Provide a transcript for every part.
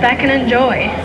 back and enjoy.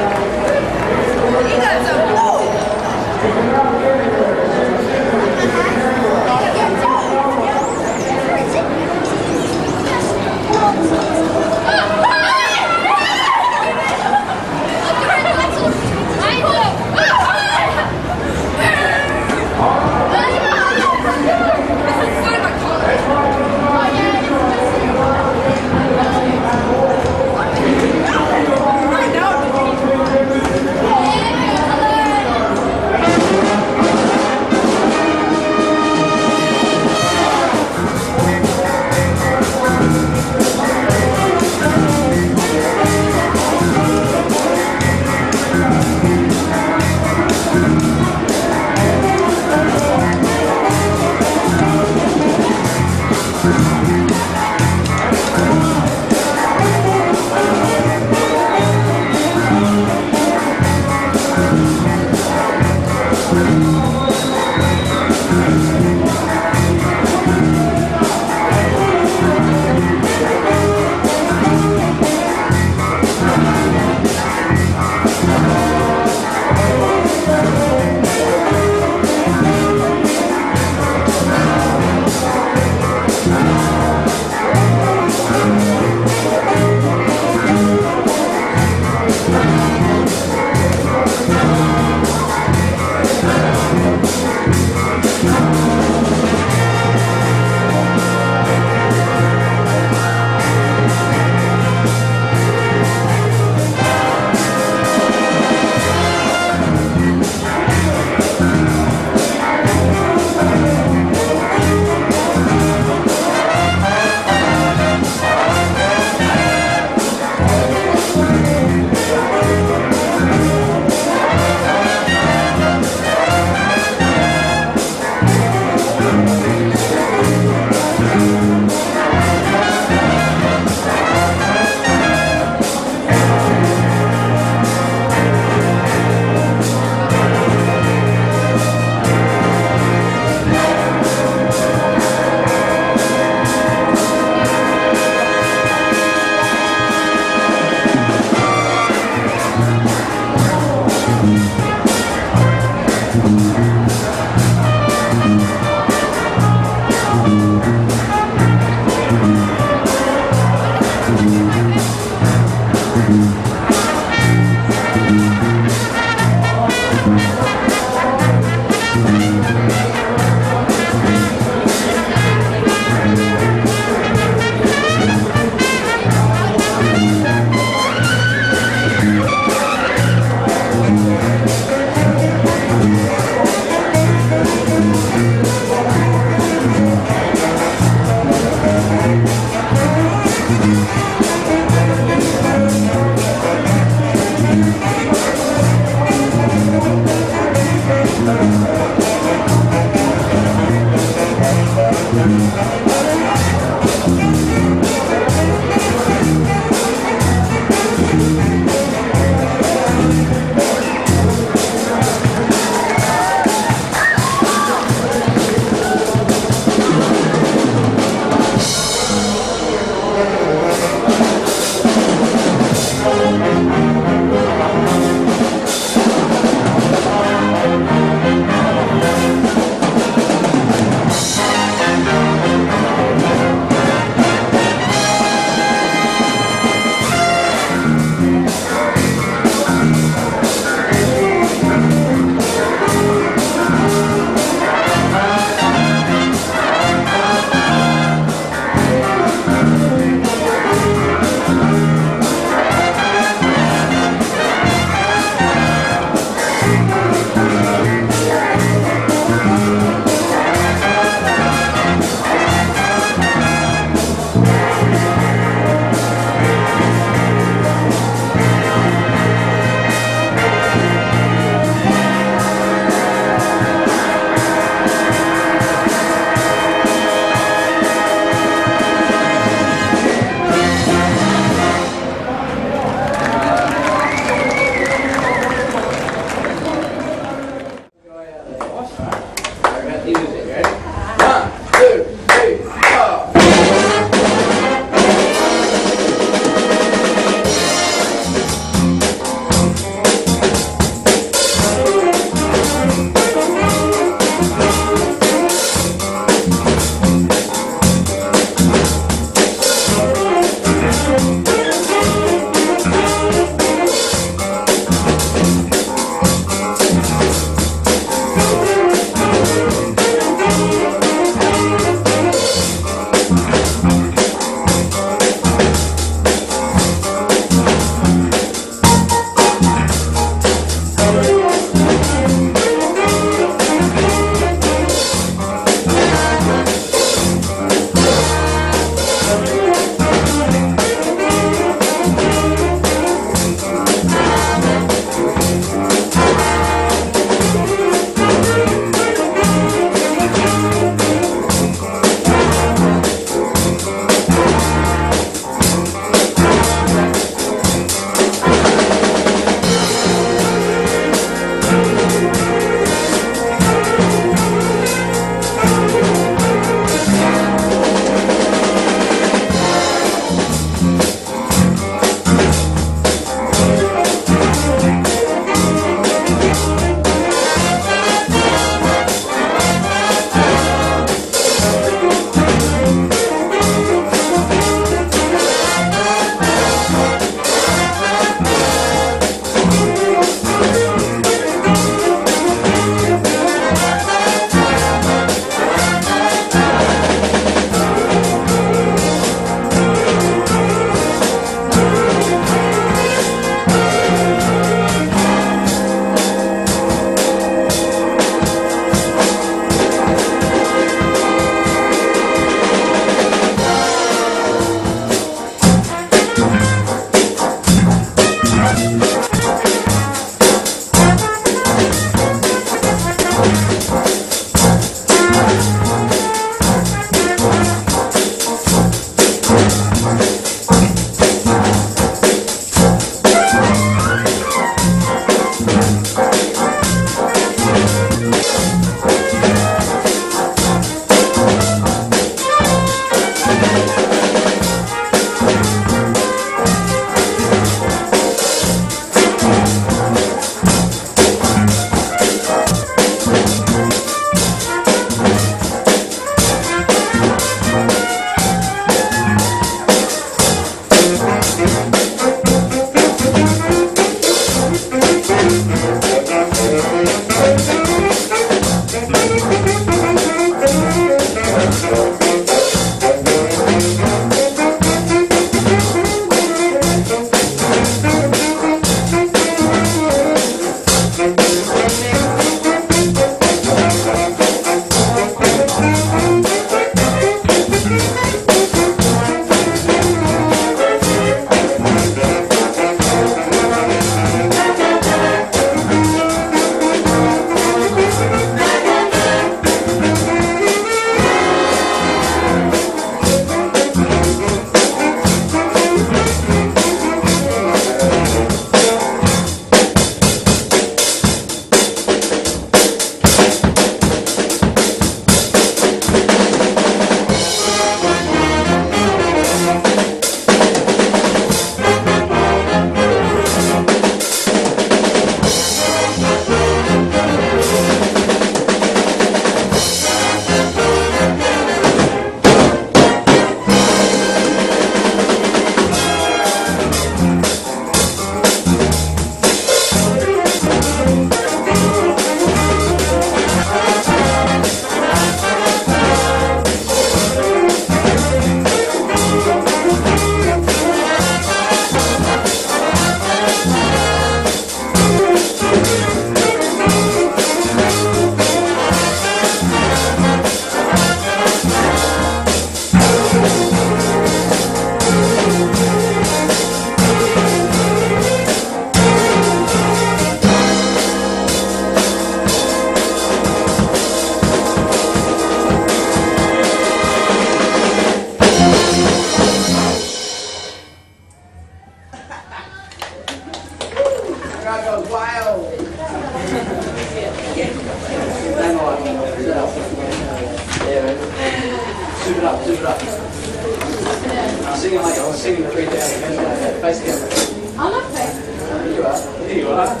singing like I was singing three thousand men on that face cam. I'm not facing. You are. Here you are.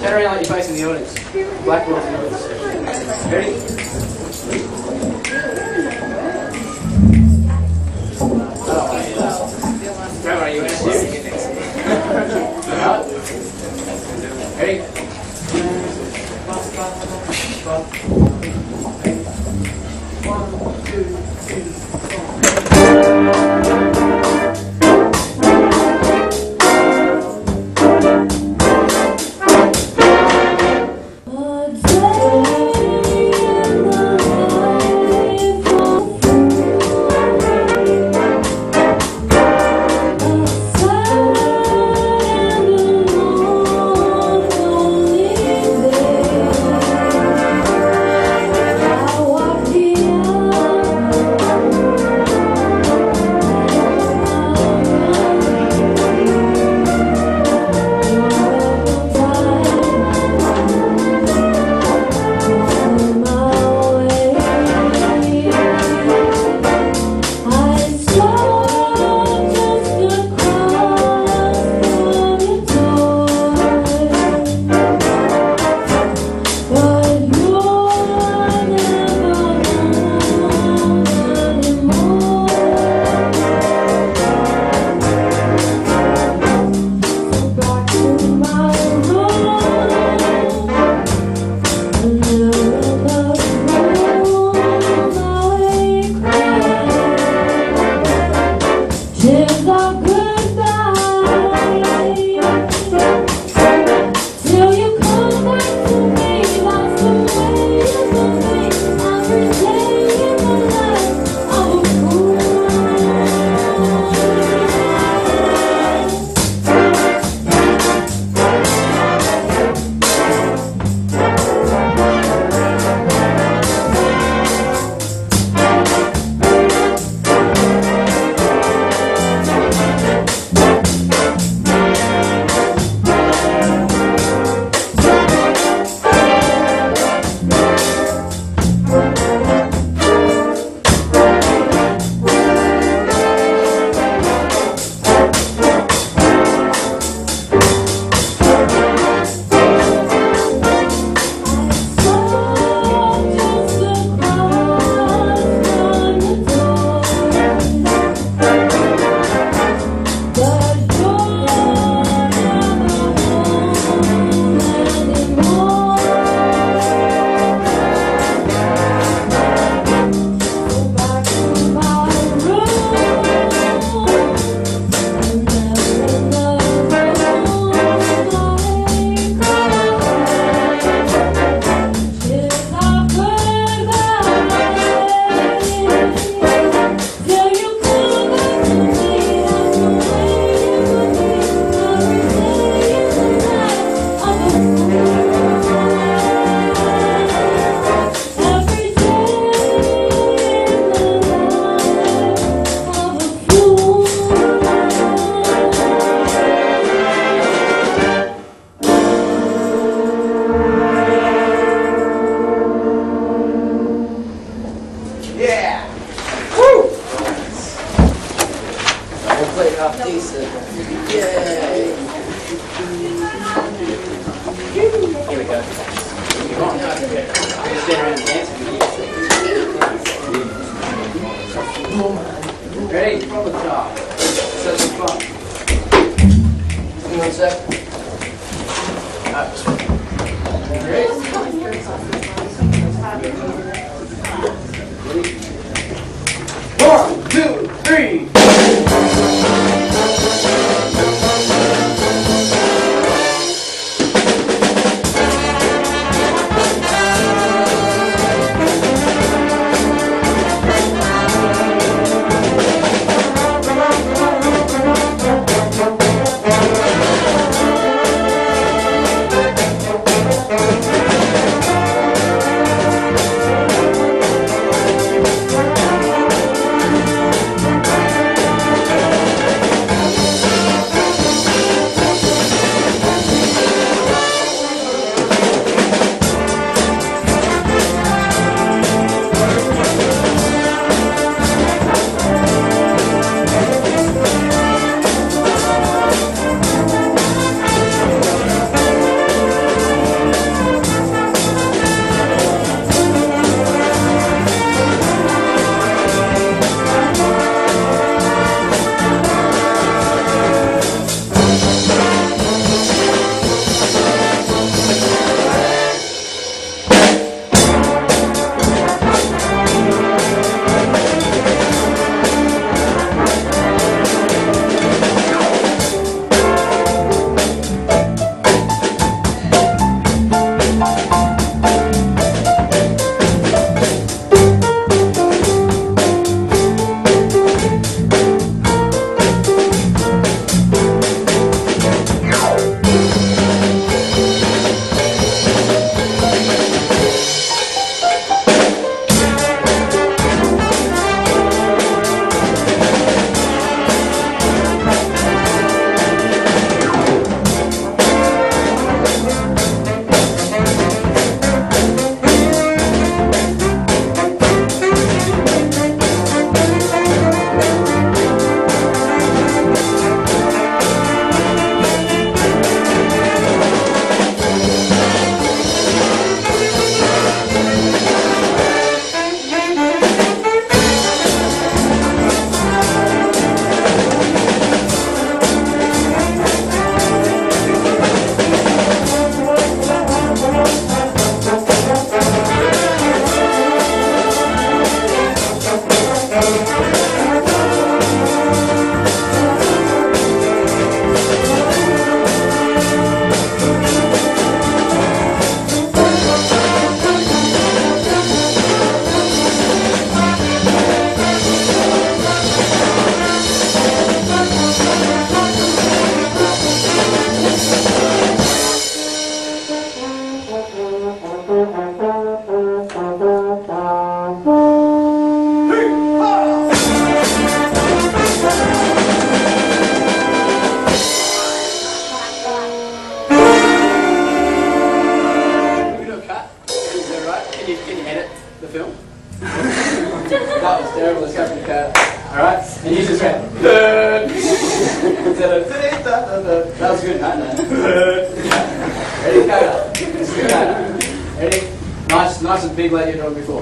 Turn around like you're facing the audience. Black in the audience. Ready? Like you done before.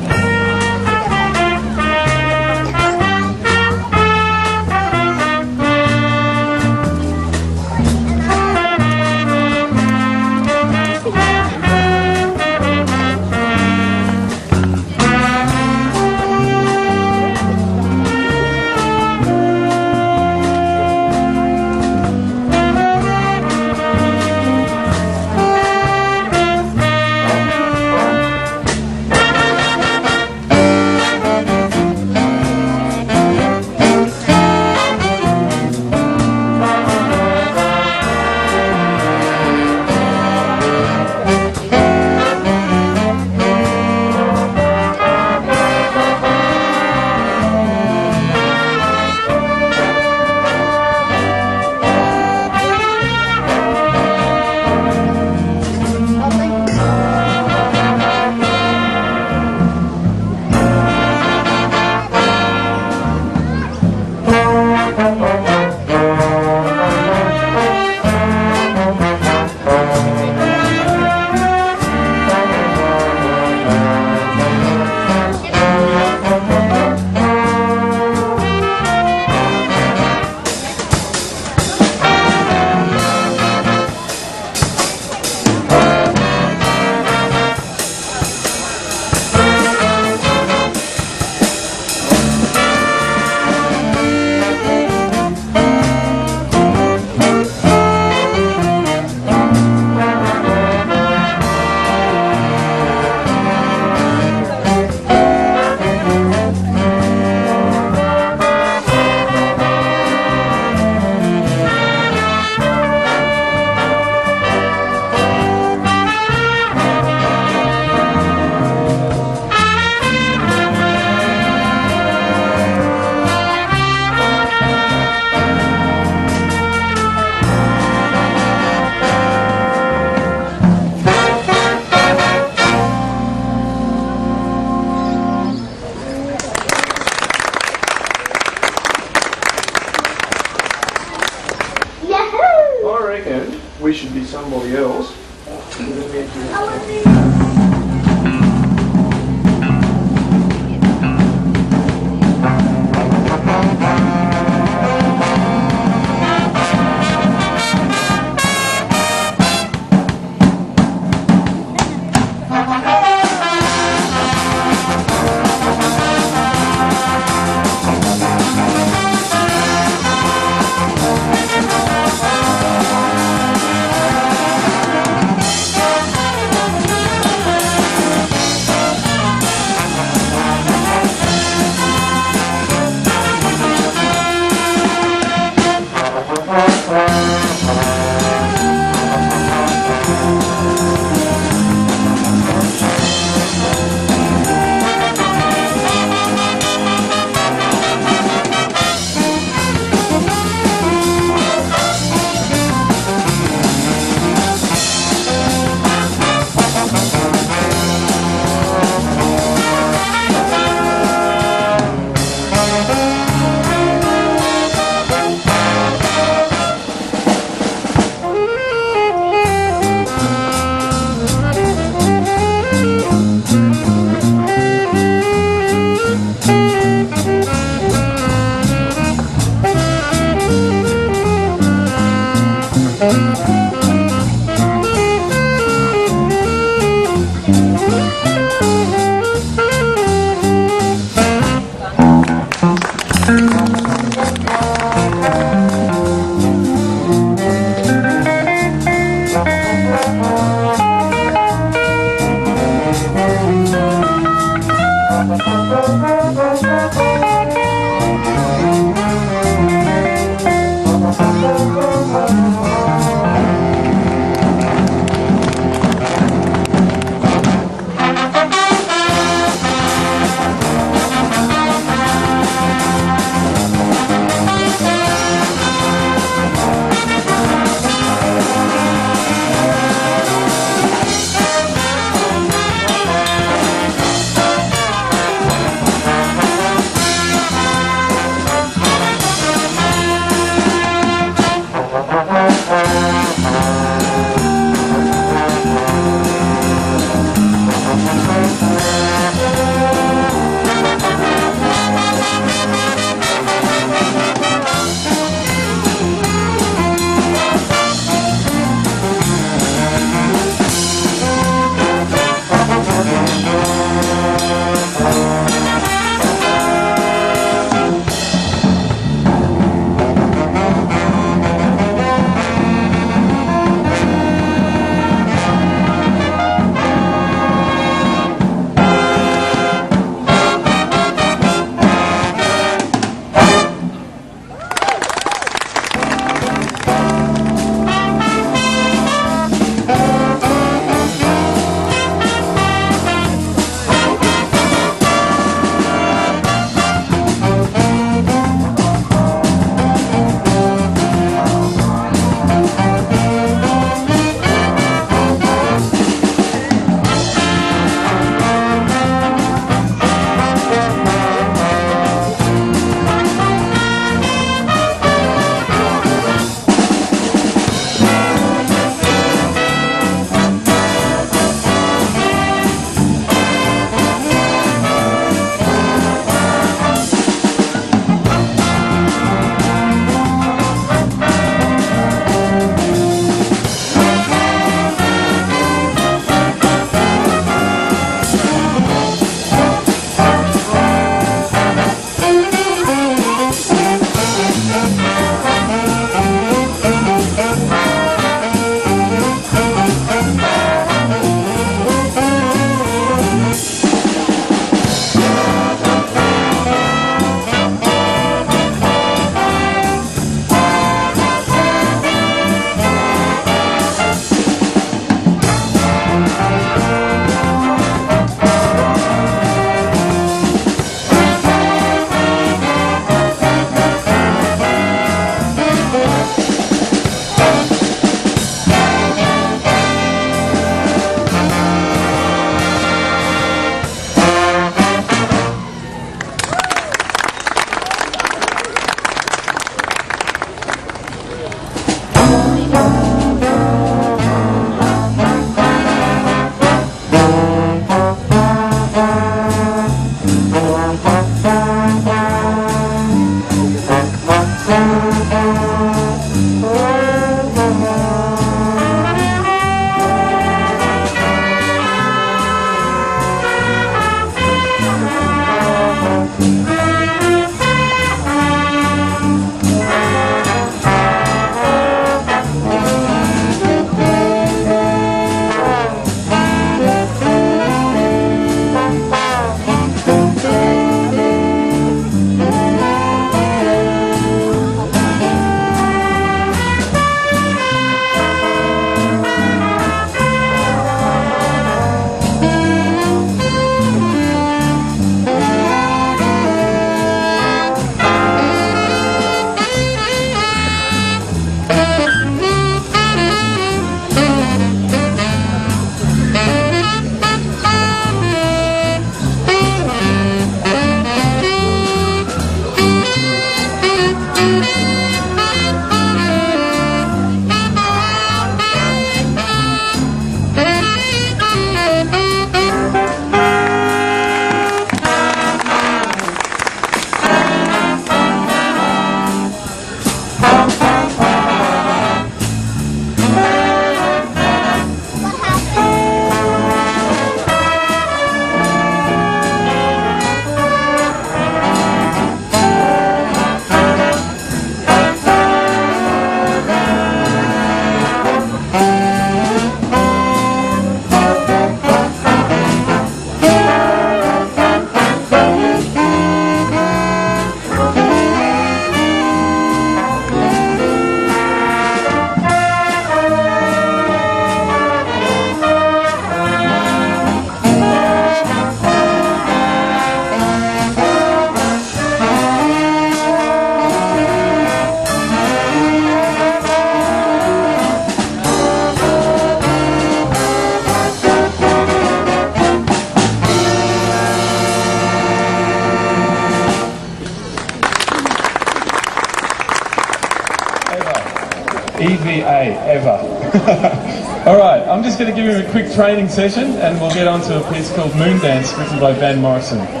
Quick training session and we'll get on to a piece called Moondance written by Van Morrison.